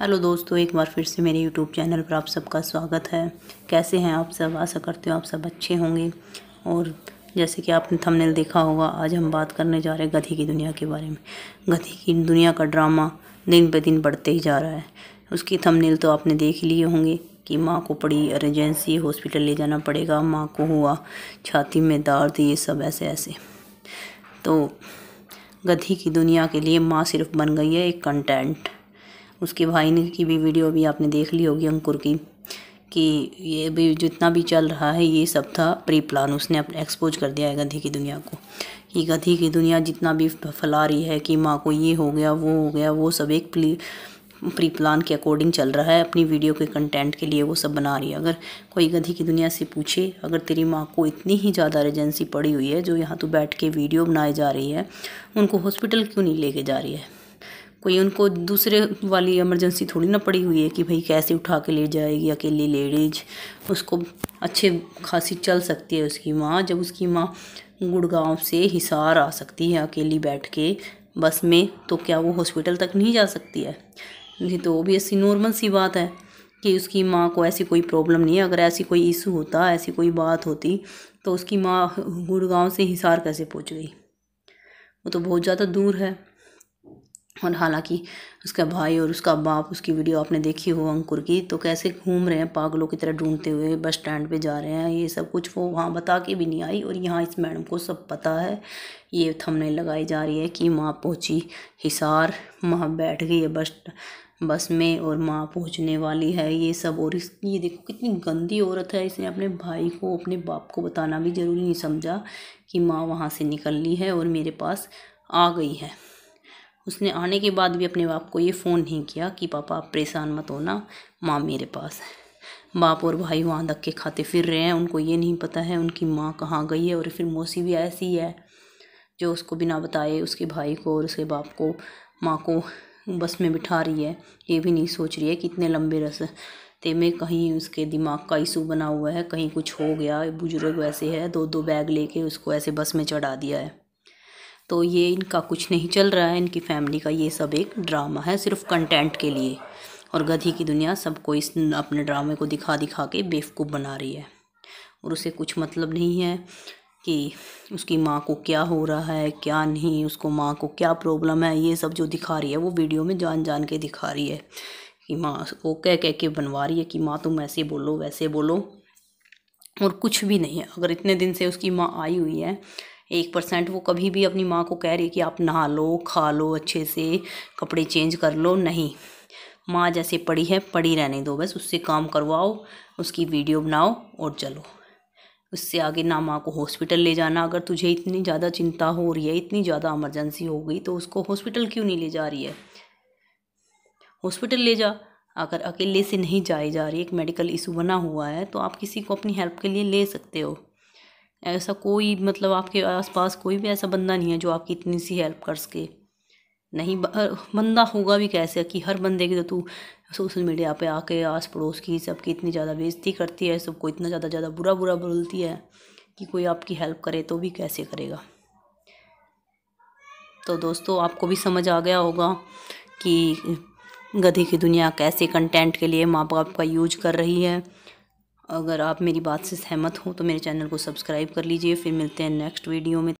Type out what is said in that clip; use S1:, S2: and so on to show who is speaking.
S1: Hello दोस्तों, एक बार फिर से मेरे यूट्यूब चैनल पर आप सबका स्वागत है। कैसे हैं आप सब? आशा करते हो आप सब अच्छे होंगे। और जैसे कि आपने थंबनेल देखा होगा, आज हम बात करने जा रहे हैं गधी की दुनिया के बारे में। गधी की दुनिया का ड्रामा दिन ब दिन बढ़ते ही जा रहा है। उसकी थंबनेल तो आपने देख लिए होंगे कि माँ को पड़ी इमरजेंसी हॉस्पिटल ले जाना पड़ेगा। माँ को हुआ छाती में दर्द, ये सब ऐसे ऐसे। तो गधी की दुनिया के लिए माँ सिर्फ़ बन गई है एक कंटेंट उसके भाई ने की भी वीडियो भी आपने देख ली होगी अंकुर की, कि ये भी जितना भी चल रहा है, ये सब था प्री प्लान उसने अपने एक्सपोज कर दिया है गधी की दुनिया को। कि गधी की दुनिया जितना भी फैला रही है कि माँ को ये हो गया, वो हो गया, वो सब एक प्ली प्री प्लान के अकॉर्डिंग चल रहा है, अपनी वीडियो के कंटेंट के लिए वो सब बना रही है। अगर कोई गधी की दुनिया से पूछे, अगर तेरी माँ को इतनी ही ज़्यादा एजेंसी पड़ी हुई है, जो यहाँ तो बैठ के वीडियो बनाई जा रही है, उनको हॉस्पिटल क्यों नहीं लेके जा रही है? कोई उनको दूसरे वाली इमरजेंसी थोड़ी ना पड़ी हुई है कि भाई कैसे उठा के ले जाएगी, अकेली लेडीज़ उसको अच्छे खासी चल सकती है उसकी माँ। जब उसकी माँ गुड़गांव से हिसार आ सकती है अकेली बैठ के बस में तो क्या वो हॉस्पिटल तक नहीं जा सकती है? नहीं तो वो भी ऐसी नॉर्मल सी बात है कि उसकी माँ को ऐसी कोई प्रॉब्लम नहीं है। अगर ऐसी कोई इशू होता, ऐसी कोई बात होती तो उसकी माँ गुड़गांव से हिसार कैसे पहुँच गई? वो तो बहुत ज़्यादा दूर है। और हालाँकि उसका भाई और उसका बाप, उसकी वीडियो आपने देखी हो अंकुर की तो कैसे घूम रहे हैं, पागलों की तरह ढूंढते हुए बस स्टैंड पे जा रहे हैं, ये सब कुछ वो वहाँ बता के भी नहीं आई और यहाँ इस मैडम को सब पता है। ये थमने लगाई जा रही है कि माँ पहुँची, हिसार, माँ बैठ गई है बस बस में और माँ पहुँचने वाली है, ये सब और इस, ये देखो कितनी गंदी औरत है, इसने अपने भाई को, अपने बाप को बताना भी ज़रूरी नहीं समझा कि माँ वहाँ से निकल ली है और मेरे पास आ गई है। उसने आने के बाद भी अपने बाप को ये फ़ोन नहीं किया कि, पापा, आप परेशान मत होना, माँ मेरे पास है। बाप और भाई वहाँ धक्के खाते फिर रहे हैं, उनको ये नहीं पता है उनकी माँ कहाँ गई है और फिर मौसी भी ऐसी है जो उसको बिना बताए उसके भाई को और उसके बाप को, माँ को बस में बिठा रही है। ये भी नहीं सोच रही है कि इतने लंबे रस्ते में कहीं उसके दिमाग का इशू बना हुआ है, कहीं कुछ हो गया, बुज़ुर्ग वैसे है दो दो बैग लेके उसको ऐसे बस में चढ़ा दिया है। तो ये इनका कुछ नहीं चल रहा है। इनकी फैमिली का ये सब एक ड्रामा है, सिर्फ़ कंटेंट के लिए। और गधी की दुनिया सबको इस अपने ड्रामे को दिखा दिखा के बेवकूफ़ बना रही है। और उसे कुछ मतलब नहीं है कि उसकी माँ को क्या हो रहा है, क्या नहीं, उसको माँ को क्या प्रॉब्लम है, ये सब जो दिखा रही है, वो वीडियो में जान जान के दिखा रही है कि माँ वो कह कह के बनवा रही है कि माँ तुम ऐसे बोलो, वैसे बोलो। और कुछ भी नहीं है। अगर इतने दिन से उसकी माँ आई हुई है एक परसेंट वो कभी भी अपनी माँ को कह रही कि आप नहा लो, खा लो, अच्छे से कपड़े चेंज कर लो, नहीं। माँ जैसे पड़ी है, पड़ी रहने दो बस, उससे काम करवाओ, उसकी वीडियो बनाओ और चलो। उससे आगे ना माँ को हॉस्पिटल ले जाना, अगर तुझे इतनी ज़्यादा चिंता हो रही है, इतनी ज़्यादा इमरजेंसी हो गई तो उसको हॉस्पिटल क्यों नहीं ले जा रही है? हॉस्पिटल ले जा। अगर अकेले से नहीं जाई जा रही, एक मेडिकल इशू बना हुआ है तो आप किसी को अपनी हेल्प के लिए ले सकते हो। ऐसा कोई मतलब आपके आसपास कोई भी ऐसा बंदा नहीं है जो आपकी इतनी सी हेल्प कर सके। नहीं बंदा होगा भी कैसे कि हर बंदे की तो तू सोशल मीडिया पे आके आस पड़ोस की सबकी इतनी ज़्यादा बेइज्जती करती है, सबको इतना ज़्यादा ज़्यादा बुरा बुरा बोलती है कि कोई आपकी हेल्प करे तो भी कैसे करेगा। तो दोस्तों, आपको भी समझ आ गया होगा कि गधे की दुनिया कैसे कंटेंट के लिए माँ बाप का यूज़ कर रही है। अगर आप मेरी बात से सहमत हो तो मेरे चैनल को सब्सक्राइब कर लीजिए। फिर मिलते हैं नेक्स्ट वीडियो में।